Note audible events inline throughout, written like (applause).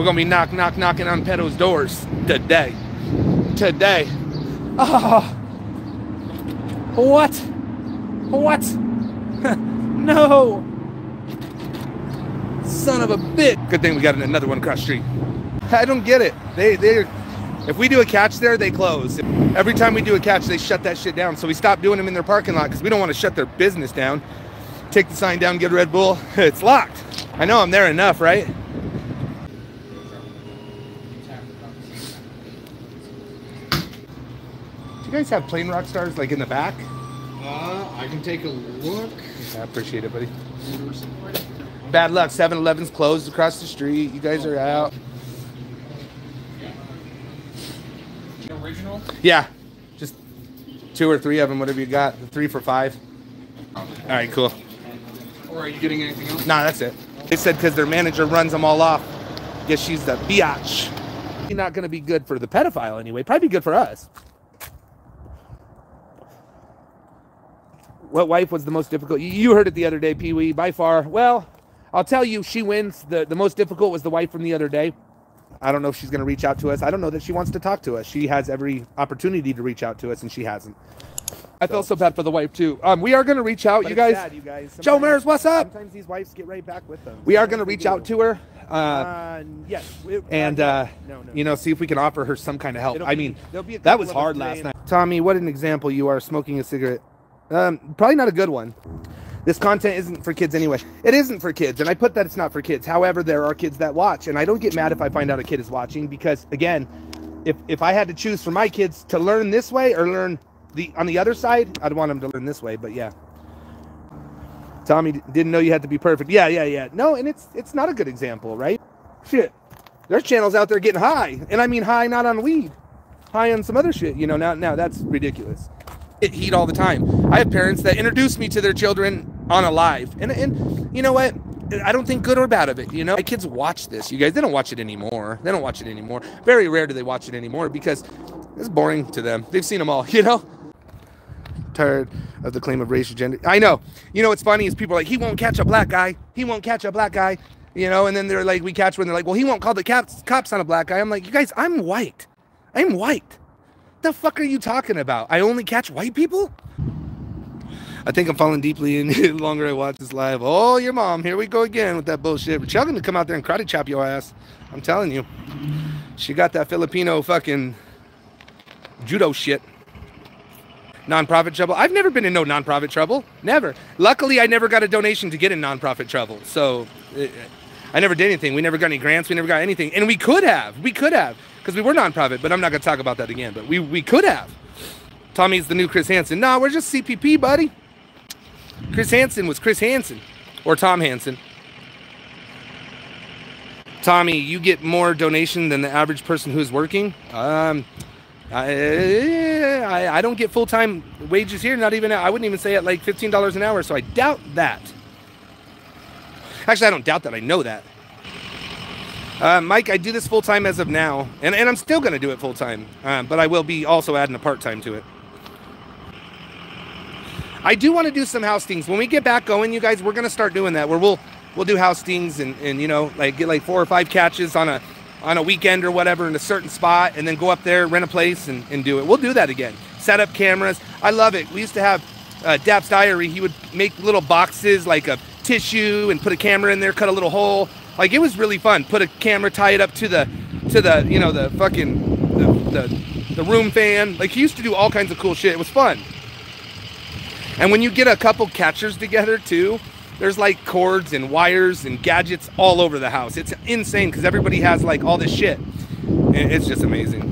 We're gonna be knock, knock, knocking on pedos' doors today. Today. Oh. What? What? (laughs) no. Son of a bitch. Good thing we got another one across the street. I don't get it. They they if we do a catch there, they close. Every time we do a catch, they shut that shit down. So we stop doing them in their parking lot because we don't want to shut their business down. Take the sign down, get a Red Bull. (laughs) It's locked. I know I'm there enough, right? You guys have plain Rockstars like in the back? Uh, I can take a look. I appreciate it, buddy. Bad luck. 7 Eleven's closed across the street. You guys are out. Original? Yeah. Just two or three of them, whatever you got. Three for five. All right, cool. Or are you getting anything else? Nah, that's it. They said because their manager runs them all off. Guess she's the biatch. Not going to be good for the pedophile anyway. Probably be good for us. What wife was the most difficult? You- heard it the other day, Pee Wee. By far. Well, I'll tell you, she wins. The, the most difficult was the wife from the other day. I don't know if she's going to reach out to us. I don't know that she wants to talk to us. She has every opportunity to reach out to us, and she hasn't. I felt so bad for the wife too. Um, we are going to reach out. you guys, you guys. Joe Maris, what's up? Sometimes these wives get right back with them. We are going to reach out to her. Uh, Uh, yes. we- and uh, no, no. you know, see if we can offer her some kind of help. It'll I mean, be that was hard last night. Tommy, what an example you are smoking a cigarette. Um, probably not a good one. This content isn't for kids anyway. It isn't for kids, and I put that it's not for kids. However, there are kids that watch, and I don't get mad if I find out a kid is watching because, again, if if I had to choose for my kids to learn this way or learn the on the other side, I'd want them to learn this way. But yeah. Tommy didn't know you had to be perfect. Yeah, yeah, yeah. No, and it's it's not a good example, right? Shit. There's channels out there getting high. And I mean high not on weed. High on some other shit. You know, now now that's ridiculous. Heat all the time. I have parents that introduce me to their children on a live. And and you know what? I don't think good or bad of it. You know, my kids watch this. You guys, they don't watch it anymore. They don't watch it anymore. Very rare do they watch it anymore because it's boring to them. They've seen them all, (laughs) you know? tired of the claim of racial gender. I know. You know what's funny is people are like, he won't catch a black guy. He won't catch a black guy. You know, and then they're like, we catch one. They're like, well, he won't call the cops cops on a black guy. I'm like, you guys, I'm white. I'm white. The fuck are you talking about? I only catch white people? I think I'm falling deeply in the (laughs) longer I watch this live. Oh, your mom, here we go again with that bullshit. But y'all gonna come out there and karate chop your ass. I'm telling you. She got that Filipino fucking judo shit. Nonprofit trouble. I've never been in no nonprofit trouble. Never. Luckily, I never got a donation to get in nonprofit trouble. So eh, I never did anything. We never got any grants. We never got anything. And we could have. We could have. Because we were nonprofit. But I'm not going to talk about that again. But we, we could have. Tommy's the new Chris Hansen. No, we're just CPP, buddy. Chris Hansen was Chris Hansen. Or Tom Hansen. Tommy, you get more donation than the average person who's working. Um, I, I, I don't get full time wages here. Not even I wouldn't even say at like fifteen dollars an hour. So I doubt that. Actually, I don't doubt that. I know that. Uh, Mike, I do this full time as of now, and, and I'm still going to do it full time, uh, but I will be also adding a part time to it. I do want to do some house things when we get back going, you guys. We're going to start doing that where we'll we'll do house things and and you know like get like four or five catches on a on a weekend or whatever in a certain spot, and then go up there, rent a place, and, and do it. We'll do that again. Set up cameras. I love it. We used to have uh, Dap's Diary. He would make little boxes like a tissue and put a camera in there, cut a little hole. Like it was really fun. Put a camera, tie it up to the to the you know the fucking the, the, the room fan. Like he used to do all kinds of cool shit. It was fun. And when you get a couple catchers together too, there's like cords and wires and gadgets all over the house. It's insane because everybody has like all this shit. It's just amazing.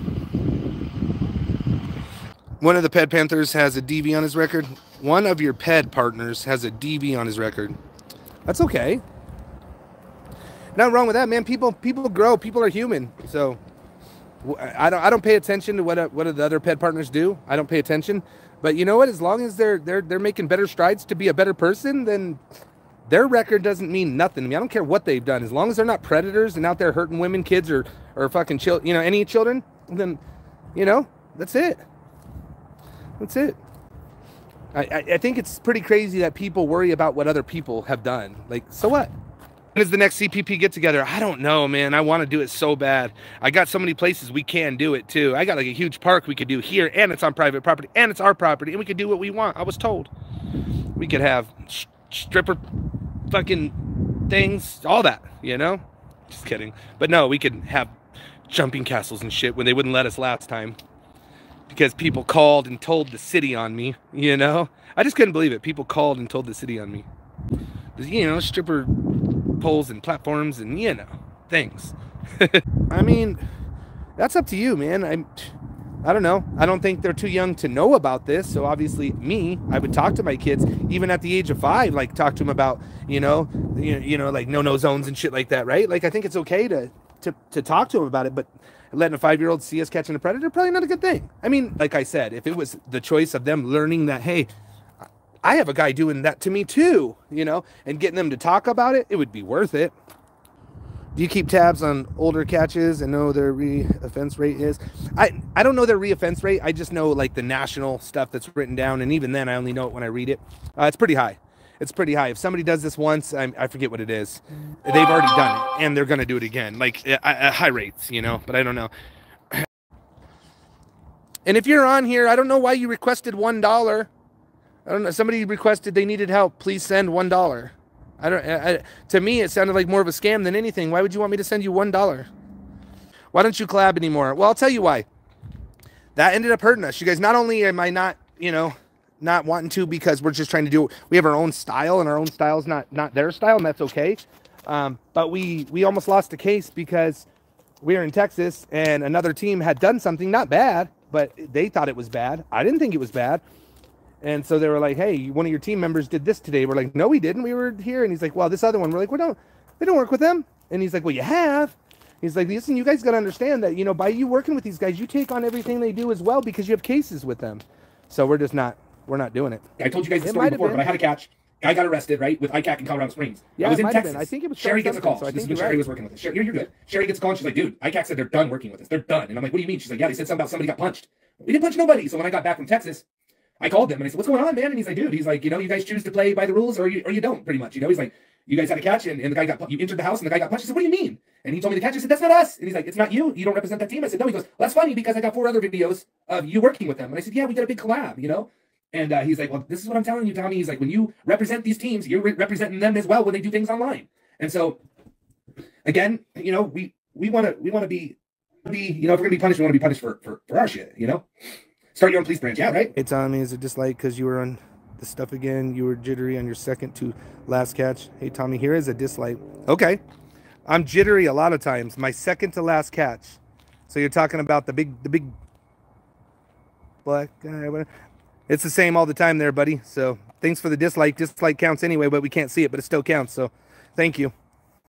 One of the Ped Panthers has a DV on his record. One of your Ped partners has a DV on his record. That's okay. Nothing wrong with that, man. People people grow. People are human. So I don't I don't pay attention to what uh, what the other Ped partners do. I don't pay attention. But you know what? As long as they're they're they're making better strides to be a better person, then their record doesn't mean nothing to me. I don't care what they've done. As long as they're not predators and out there hurting women, kids, or or fucking chill, you know, any children, then you know that's it. That's it. I, I think it's pretty crazy that people worry about what other people have done. Like, so what? When is the next CPP get together? I don't know, man. I want to do it so bad. I got so many places we can do it too. I got like a huge park we could do here, and it's on private property, and it's our property, and we could do what we want. I was told we could have sh- stripper fucking things, all that, you know? Just kidding. But no, we could have jumping castles and shit when they wouldn't let us last time because people called and told the city on me, you know? I just couldn't believe it. People called and told the city on me. You know, stripper poles and platforms and, you know, things. (laughs) I mean, that's up to you, man. I'm I don't know. I don't think they're too young to know about this. So obviously, me, I would talk to my kids even at the age of five, like talk to them about, you know, you, know, like no no zones and shit like that, right? Like I think it's okay to to to talk to them about it, but letting a five year old see us catching a predator probably not a good thing. I mean, like I said, if it was the choice of them learning that, hey, I have a guy doing that to me too, you know, and getting them to talk about it, it would be worth it. Do you keep tabs on older catches and know their re-offense rate is? I I don't know their re-offense rate. I just know like the national stuff that's written down, and even then, I only know it when I read it. Uh, it's pretty high. It's pretty high. If somebody does this once, I, I forget what it is. They've already done it, and they're gonna do it again, like at, high rates, you know. But I don't know. (clears throat) And if you're on here, I don't know why you requested one dollar. I don't know. Somebody requested they needed help. Please send one dollar. I don't. I, to me, it sounded like more of a scam than anything. Why would you want me to send you one dollar? Why don't you collab anymore? Well, I'll tell you why. That ended up hurting us. You guys. Not only am I not, you know, not wanting to because we're just trying to do. We have our own style, and our own style is not not their style, and that's okay. Um, but we we almost lost a case because we were in Texas, and another team had done something not bad, but they thought it was bad. I didn't think it was bad. And so they were like, "Hey, one of your team members did this today." We're like, "No, we didn't. We were here." And he's like, "Well, this other one." We're like, "We don't. We don't work with them." And he's like, "Well, you have." He's like, "Listen, you guys got to understand that you know by you working with these guys, you take on everything they do as well because you have cases with them. So we're just not. We're not doing it." I told you guys the story before, but I had a catch. I got arrested, right, with ICAC in Colorado Springs. Yeah, I was in Texas. I think it was Sherry gets a call. So I this is when Sherry right. was working with us. Sherry, you're, you're good. Sherry gets a call and she's like, dude, ICAC said they're done working with us. They're done. And I'm like, what do you mean? She's like, yeah, they said something about somebody got punched. We didn't punch nobody. So when I got back from Texas, I called him and I said, what's going on, man? And he's like, dude, he's like, you know, you guys choose to play by the rules or you, or you don't, pretty much. You know, he's like, you guys had a catch and, and the guy got, you entered the house and the guy got punched. I said, what do you mean? And he told me the catch. I said, that's not us. And he's like, it's not you. You don't represent that team. I said, no. He goes, well, that's funny because I got four other videos of you working with them. And I said, yeah, we did a big collab, you know? And uh, he's like, well, this is what I'm telling you, Tommy. He's like, when you represent these teams, you're re- representing them as well when they do things online. And so, again, you know, we we want to we want to be be you know if we're gonna be punished, we want to be punished for, for for our shit. You know, start your own police branch. Yeah, right. Hey Tommy, is it dislike because you were on the stuff again? You were jittery on your second to last catch. Hey Tommy, here is a dislike. Okay, I'm jittery a lot of times. My second to last catch. So you're talking about the big, the big black guy. It's the same all the time there, buddy. So thanks for the dislike. Dislike counts anyway, but we can't see it, but it still counts. So thank you.